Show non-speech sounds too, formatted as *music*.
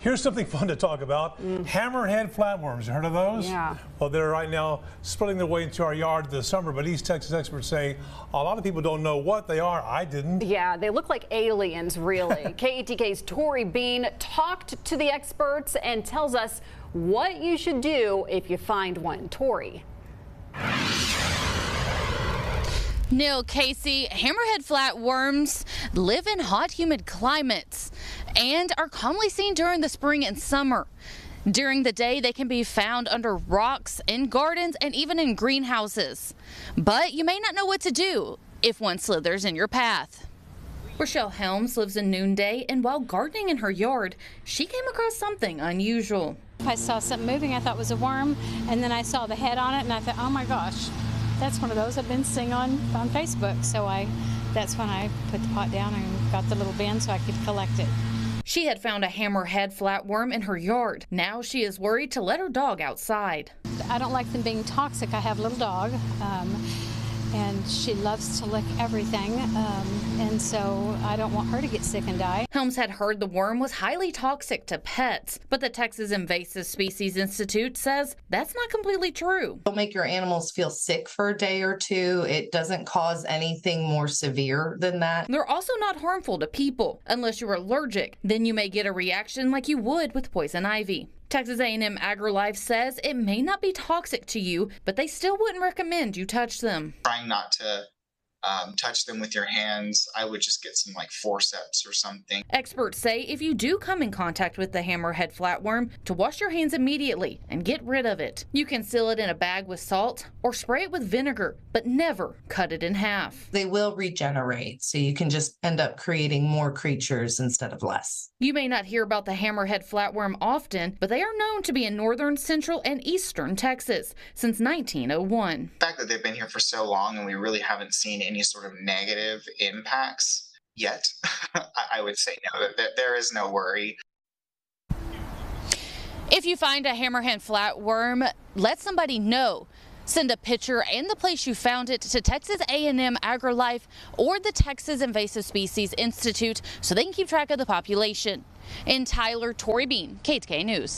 Here's something fun to talk about. Mm. Hammerhead flatworms. You heard of those? Yeah. Well, they're right now splitting their way into our yard this summer, but East Texas experts say a lot of people don't know what they are. I didn't. Yeah, they look like aliens, really. *laughs* KETK's Tori Bean talked to the experts and tells us what you should do if you find one. Tori. Neil Casey, hammerhead flatworms live in hot, humid climates and are commonly seen during the spring and summer. During the day, they can be found under rocks, in gardens, and even in greenhouses. But you may not know what to do if one slithers in your path. Rochelle Helms lives in Noonday, and while gardening in her yard, she came across something unusual. I saw something moving, I thought was a worm, and then I saw the head on it, and I thought, oh my gosh, that's one of those I've been seeing on, on Facebook. So I, that's when I put the pot down and got the little bin so I could collect it. She had found a hammerhead flatworm in her yard. Now she is worried to let her dog outside. I don't like them being toxic. I have a little dog. Um, and she loves to lick everything, um, and so I don't want her to get sick and die. Helms had heard the worm was highly toxic to pets, but the Texas Invasive Species Institute says that's not completely true. It'll make your animals feel sick for a day or two. It doesn't cause anything more severe than that. They're also not harmful to people unless you're allergic. Then you may get a reaction like you would with poison ivy. Texas A&M AgriLife says it may not be toxic to you, but they still wouldn't recommend you touch them. Trying not to um, touch them with your hands. I would just get some like forceps or something. Experts say if you do come in contact with the hammerhead flatworm, to wash your hands immediately and get rid of it. You can seal it in a bag with salt or spray it with vinegar, but never cut it in half. They will regenerate, so you can just end up creating more creatures instead of less. You may not hear about the hammerhead flatworm often, but they are known to be in northern, central, and eastern Texas since 1901. The fact that they've been here for so long and we really haven't seen any sort of negative impacts yet, *laughs* I would say no, that there is no worry. If you find a hammerhead flatworm, let somebody know. Send a picture and the place you found it to Texas A&M AgriLife or the Texas Invasive Species Institute so they can keep track of the population. In Tyler, Tori Bean, KETK News.